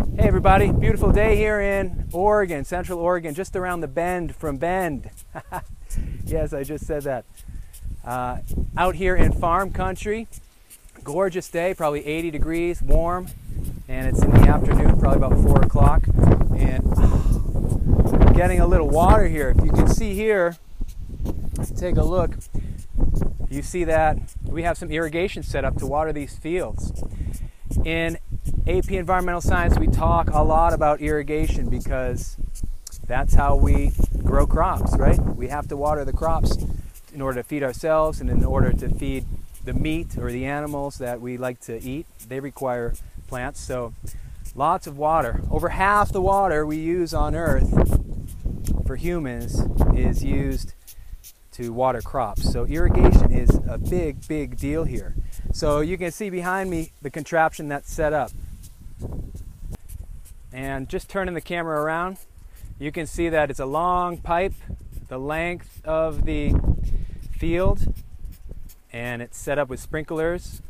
Hey everybody, beautiful day here in Oregon, Central Oregon, just around the bend from Bend. yes, I just said that. Uh, out here in farm country, gorgeous day, probably 80 degrees, warm, and it's in the afternoon, probably about 4 o'clock. And oh, getting a little water here. If you can see here, take a look. You see that we have some irrigation set up to water these fields. In AP Environmental Science, we talk a lot about irrigation because that's how we grow crops, right? We have to water the crops in order to feed ourselves and in order to feed the meat or the animals that we like to eat. They require plants, so lots of water. Over half the water we use on Earth for humans is used to water crops. So irrigation is a big, big deal here. So you can see behind me the contraption that's set up. And just turning the camera around, you can see that it's a long pipe, the length of the field, and it's set up with sprinklers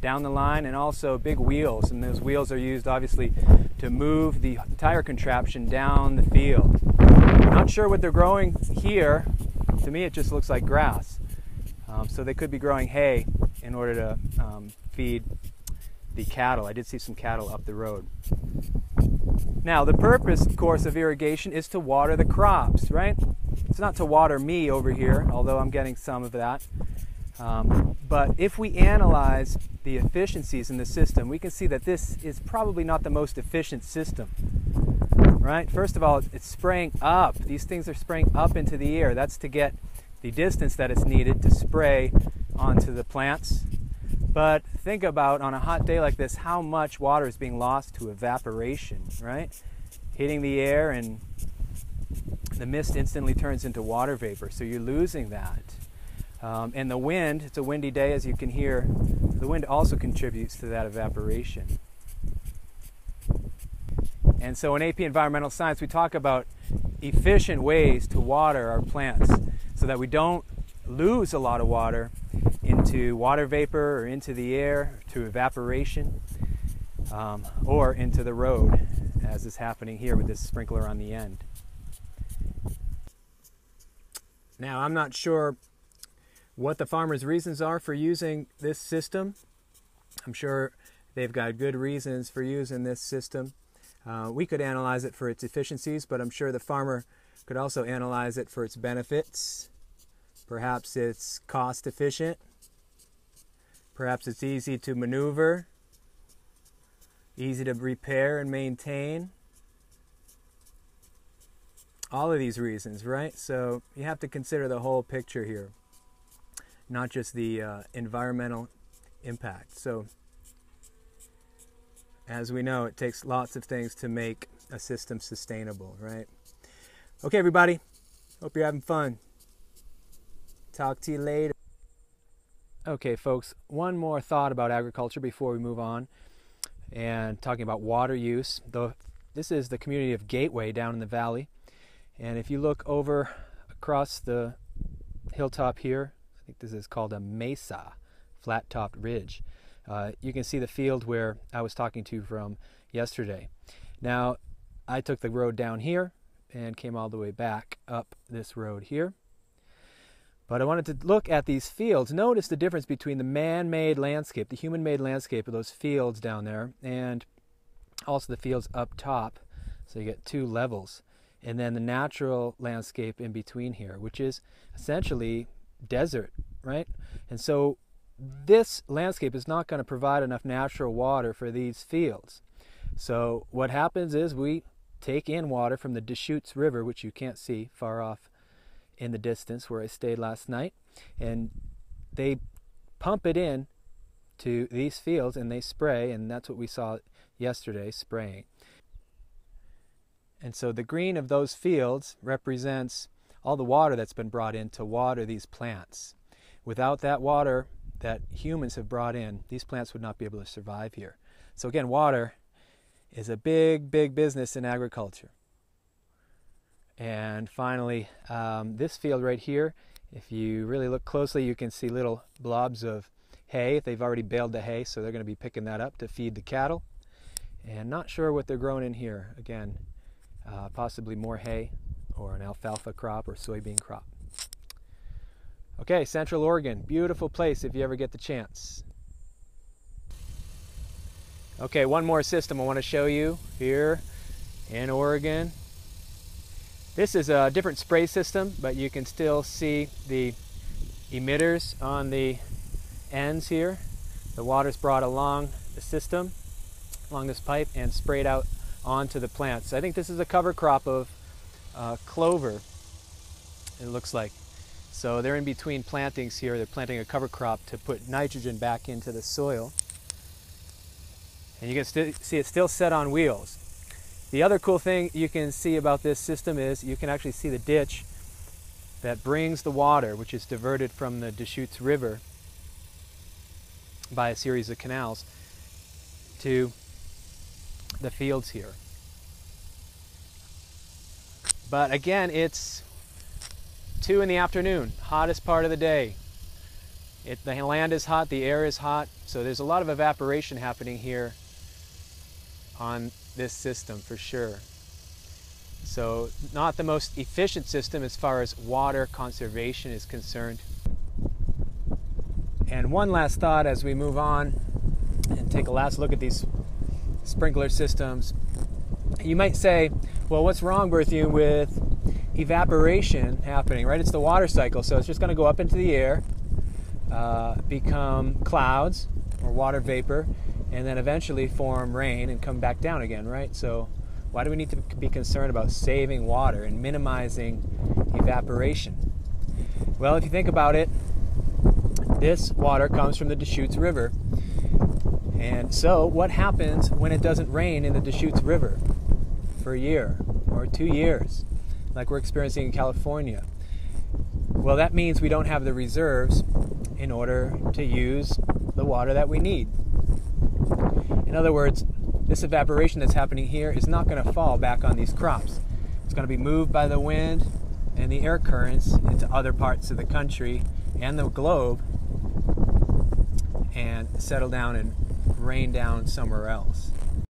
down the line and also big wheels. And those wheels are used obviously to move the entire contraption down the field. not sure what they're growing here. To me, it just looks like grass. Um, so they could be growing hay in order to um, feed the cattle. I did see some cattle up the road. Now, the purpose, of course, of irrigation is to water the crops, right? It's not to water me over here, although I'm getting some of that. Um, but if we analyze the efficiencies in the system, we can see that this is probably not the most efficient system. Right? First of all, it's spraying up. These things are spraying up into the air. That's to get the distance that is needed to spray onto the plants. But think about on a hot day like this how much water is being lost to evaporation, right? Hitting the air and the mist instantly turns into water vapor, so you're losing that. Um, and the wind, it's a windy day as you can hear, the wind also contributes to that evaporation. And so in AP Environmental Science, we talk about efficient ways to water our plants so that we don't lose a lot of water into water vapor or into the air to evaporation um, or into the road as is happening here with this sprinkler on the end. Now I'm not sure what the farmer's reasons are for using this system. I'm sure they've got good reasons for using this system. Uh, we could analyze it for its efficiencies, but I'm sure the farmer could also analyze it for its benefits. Perhaps it's cost efficient. Perhaps it's easy to maneuver, easy to repair and maintain. All of these reasons, right? So you have to consider the whole picture here not just the uh, environmental impact. So, as we know, it takes lots of things to make a system sustainable, right? Okay, everybody. Hope you're having fun. Talk to you later. Okay, folks, one more thought about agriculture before we move on and talking about water use. Though this is the community of Gateway down in the valley. And if you look over across the hilltop here I think this is called a mesa, flat topped ridge. Uh, you can see the field where I was talking to from yesterday. Now, I took the road down here and came all the way back up this road here. But I wanted to look at these fields. Notice the difference between the man made landscape, the human made landscape of those fields down there, and also the fields up top. So you get two levels. And then the natural landscape in between here, which is essentially desert, right? And so this landscape is not going to provide enough natural water for these fields. So what happens is we take in water from the Deschutes River, which you can't see far off in the distance where I stayed last night, and they pump it in to these fields and they spray, and that's what we saw yesterday spraying. And so the green of those fields represents all the water that's been brought in to water these plants. Without that water that humans have brought in, these plants would not be able to survive here. So, again, water is a big, big business in agriculture. And finally, um, this field right here, if you really look closely, you can see little blobs of hay. They've already baled the hay, so they're going to be picking that up to feed the cattle. And not sure what they're growing in here. Again, uh, possibly more hay or an alfalfa crop or soybean crop. Okay, Central Oregon, beautiful place if you ever get the chance. Okay, one more system I want to show you here in Oregon. This is a different spray system, but you can still see the emitters on the ends here. The water's brought along the system, along this pipe, and sprayed out onto the plants. I think this is a cover crop of uh, clover, it looks like. So they're in between plantings here. They're planting a cover crop to put nitrogen back into the soil. And you can see it's still set on wheels. The other cool thing you can see about this system is you can actually see the ditch that brings the water, which is diverted from the Deschutes River by a series of canals, to the fields here. But again, it's 2 in the afternoon, hottest part of the day. It, the land is hot, the air is hot, so there's a lot of evaporation happening here on this system for sure. So not the most efficient system as far as water conservation is concerned. And one last thought as we move on and take a last look at these sprinkler systems. You might say, well, what's wrong, Berthiaume, with evaporation happening, right? It's the water cycle, so it's just going to go up into the air, uh, become clouds or water vapor, and then eventually form rain and come back down again, right? So why do we need to be concerned about saving water and minimizing evaporation? Well, if you think about it, this water comes from the Deschutes River. And so, what happens when it doesn't rain in the Deschutes River for a year or two years, like we're experiencing in California? Well, that means we don't have the reserves in order to use the water that we need. In other words, this evaporation that's happening here is not going to fall back on these crops. It's going to be moved by the wind and the air currents into other parts of the country and the globe and settle down and rain down somewhere else.